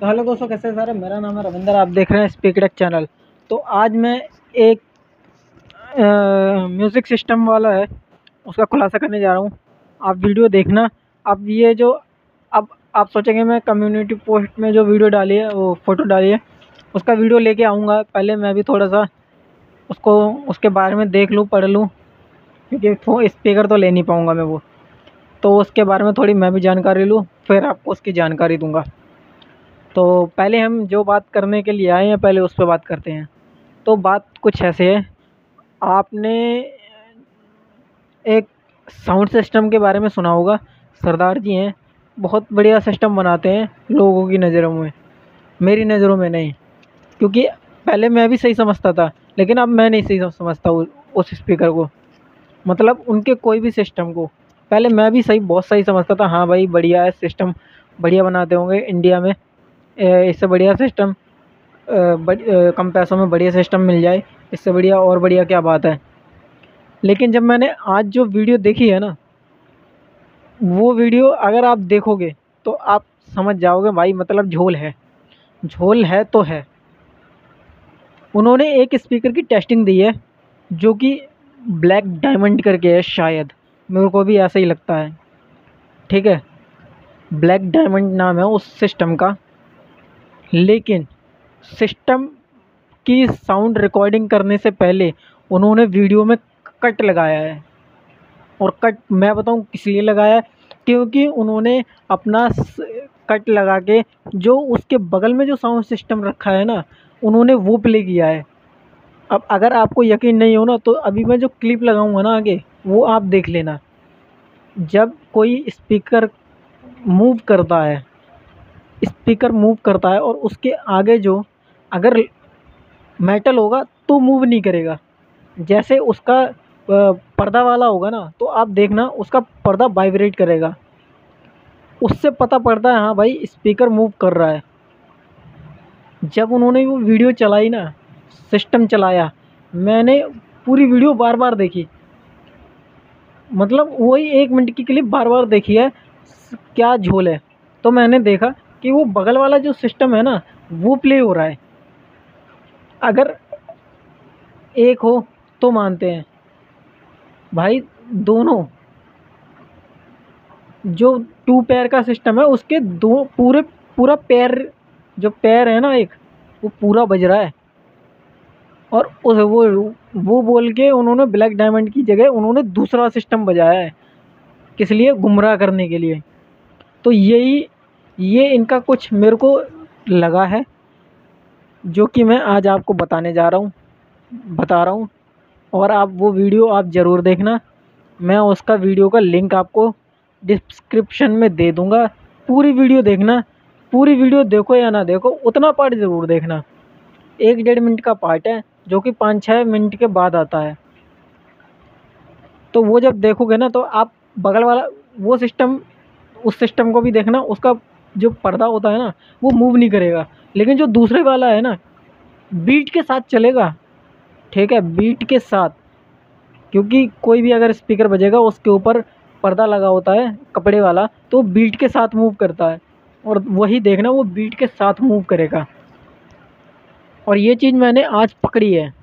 तो हेलो दोस्तों, कैसे सारे? मेरा नाम है रविंदर, आप देख रहे हैं स्पीकडेक चैनल। तो आज मैं एक म्यूज़िक सिस्टम वाला है, उसका खुलासा करने जा रहा हूँ। आप वीडियो देखना। अब ये जो, अब आप सोचेंगे मैं कम्युनिटी पोस्ट में जो वीडियो डाली है, वो फ़ोटो डाली है, उसका वीडियो लेके आऊँगा। पहले मैं भी थोड़ा सा उसको, उसके बारे में देख लूँ, पढ़ लूँ, क्योंकि स्पीकर तो ले नहीं पाऊँगा मैं वो। तो उसके बारे में थोड़ी मैं भी जानकारी लूँ, फिर आपको उसकी जानकारी दूँगा। तो पहले हम जो बात करने के लिए आए हैं, पहले उस पर बात करते हैं। तो बात कुछ ऐसे है, आपने एक साउंड सिस्टम के बारे में सुना होगा। सरदार जी हैं, बहुत बढ़िया सिस्टम बनाते हैं लोगों की नज़रों में। मेरी नज़रों में नहीं, क्योंकि पहले मैं भी सही समझता था, लेकिन अब मैं नहीं सही समझता उस स्पीकर को। मतलब उनके कोई भी सिस्टम को। पहले मैं भी सही, बहुत सही समझता था हाँ भाई, बढ़िया है सिस्टम, बढ़िया बनाते होंगे इंडिया में। इससे बढ़िया सिस्टम कम पैसों में बढ़िया सिस्टम मिल जाए, इससे बढ़िया और बढ़िया क्या बात है। लेकिन जब मैंने आज जो वीडियो देखी है ना, वो वीडियो अगर आप देखोगे तो आप समझ जाओगे भाई मतलब झोल है। झोल है तो है। उन्होंने एक स्पीकर की टेस्टिंग दी है, जो कि ब्लैक डायमंड करके है शायद। मेरे को भी ऐसा ही लगता है। ठीक है? ब्लैक डायमंड नाम है उस सिस्टम का। लेकिन सिस्टम की साउंड रिकॉर्डिंग करने से पहले उन्होंने वीडियो में कट लगाया है। और कट मैं बताऊँ किस लिए लगाया क्योंकि उन्होंने अपना कट लगा के जो उसके बगल में जो साउंड सिस्टम रखा है ना, उन्होंने वो प्ले किया है। अब अगर आपको यकीन नहीं हो ना तो अभी मैं जो क्लिप लगाऊँगा ना आगे, वो आप देख लेना। जब कोई स्पीकर मूव करता है स्पीकर मूव करता है और उसके आगे जो अगर मेटल होगा तो मूव नहीं करेगा। जैसे उसका पर्दा वाला होगा ना तो आप देखना उसका पर्दा वाइब्रेट करेगा। उससे पता पड़ता है हाँ भाई, स्पीकर मूव कर रहा है। जब उन्होंने वो वीडियो चलाई ना, सिस्टम चलाया, मैंने पूरी वीडियो बार बार देखी। मतलब वही एक मिनट की क्लिप बार बार देखी है, क्या झोल है। तो मैंने देखा कि वो बगल वाला जो सिस्टम है ना, वो प्ले हो रहा है। अगर एक हो तो मानते हैं। भाई, दोनों। जो टू पैर का सिस्टम है, उसके दो, पूरे, पूरा पैर जो पैर है ना एक, वो पूरा बज रहा है। और उस, वो वो बोल के उन्होंने ब्लैक डायमंड की जगह उन्होंने दूसरा सिस्टम बजाया है, किस लिए? गुमराह करने के लिए। तो यही ये इनका कुछ मेरे को लगा है, जो कि मैं आज आपको बताने जा रहा हूँ, बता रहा हूँ। और आप वो वीडियो आप ज़रूर देखना। मैं उसका वीडियो का लिंक आपको डिस्क्रिप्शन में दे दूँगा। पूरी वीडियो देखना, पूरी वीडियो देखो या ना देखो, उतना पार्ट ज़रूर देखना। एक डेढ़ मिनट का पार्ट है, जो कि पाँच छः मिनट के बाद आता है। तो वो जब देखोगे ना तो आप बगल वाला, वो सिस्टम उस सिस्टम को भी देखना, उसका जो पर्दा होता है ना, वो मूव नहीं करेगा। लेकिन जो दूसरे वाला है ना बीट के साथ चलेगा। ठीक है बीट के साथ। क्योंकि कोई भी अगर स्पीकर बजेगा, उसके ऊपर पर्दा लगा होता है, कपड़े वाला तो बीट के साथ मूव करता है। और वही देखना, वो बीट के साथ मूव करेगा। और ये चीज़ मैंने आज पकड़ी है।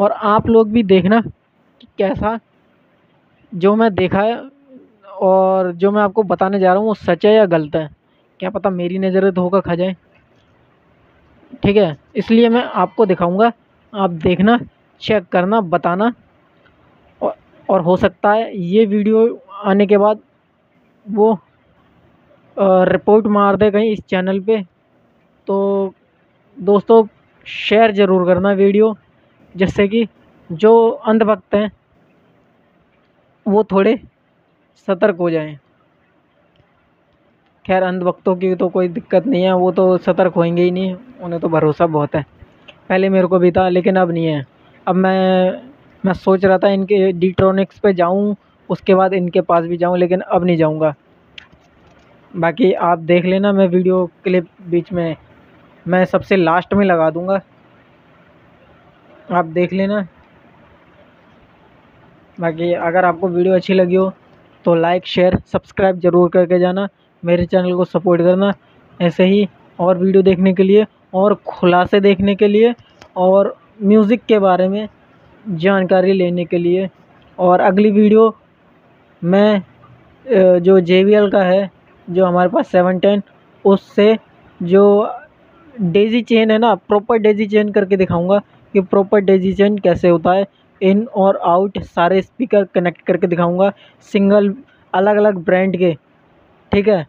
और आप लोग भी देखना कि कैसा जो मैं देखा है, और जो मैं आपको बताने जा रहा हूँ, वो सच है या गलत है। क्या पता मेरी नज़र धोखा खा जाए। ठीक है इसलिए मैं आपको दिखाऊँगा। आप देखना चेक करना बताना। और, और हो सकता है ये वीडियो आने के बाद वो रिपोर्ट मार दे कहीं इस चैनल पे। तो दोस्तों शेयर ज़रूर करना वीडियो जिससे कि जो अंधभक्त हैं वो थोड़े सतर्क हो जाएँ। खैर, अंधभक्तों की तो कोई दिक्कत नहीं है, वो तो सतर्क होंगे ही नहीं, उन्हें तो भरोसा बहुत है। पहले मेरे को भी था, लेकिन अब नहीं है। अब मैं मैं सोच रहा था इनके डिट्रोनिक्स पे जाऊँ, उसके बाद इनके पास भी जाऊँ, लेकिन अब नहीं जाऊँगा। बाकी आप देख लेना मैं वीडियो क्लिप बीच में, मैं सबसे लास्ट में लगा दूँगा। आप देख लेना। बाकी अगर आपको वीडियो अच्छी लगी हो तो लाइक शेयर सब्सक्राइब ज़रूर करके जाना। मेरे चैनल को सपोर्ट करना ऐसे ही और वीडियो देखने के लिए और खुलासे देखने के लिए और म्यूज़िक के बारे में जानकारी लेने के लिए। और अगली वीडियो मैं जो जे का है, जो हमारे पास सेवन टेन, उससे जो डेजी चेन है ना, प्रॉपर डेजी चेन करके दिखाऊँगा कि प्रॉपर डेजी चेन कैसे होता है। इन और आउट सारे स्पीकर कनेक्ट करके दिखाऊँगा, सिंगल अलग अलग ब्रांड के, ठीक है?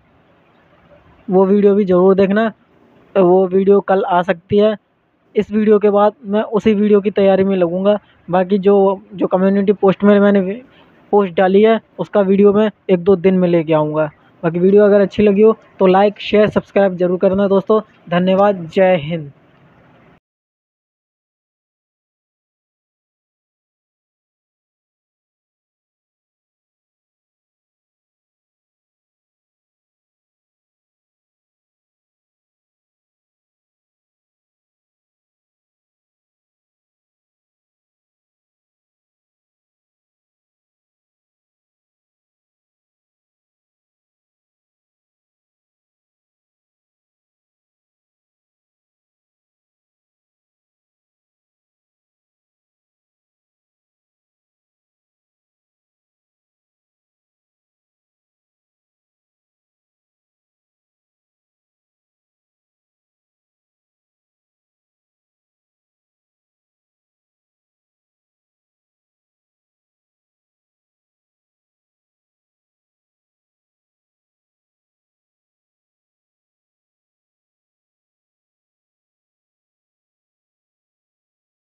वो वीडियो भी ज़रूर देखना। वो वीडियो कल आ सकती है। इस वीडियो के बाद मैं उसी वीडियो की तैयारी में लगूँगा। बाकी जो जो कम्युनिटी पोस्ट में मैंने पोस्ट डाली है, उसका वीडियो मैं एक दो दिन में लेके आऊँगा। बाकी वीडियो अगर अच्छी लगी हो तो लाइक शेयर सब्सक्राइब ज़रूर करना दोस्तों। धन्यवाद, जय हिंद।